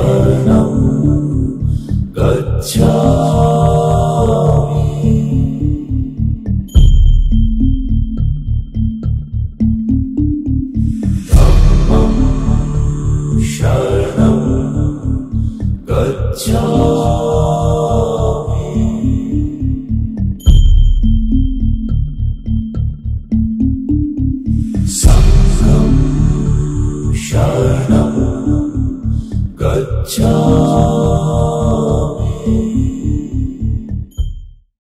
शरणं गच्छामि धम्मं शरणं गच्छामि सङ्घं शरणं cho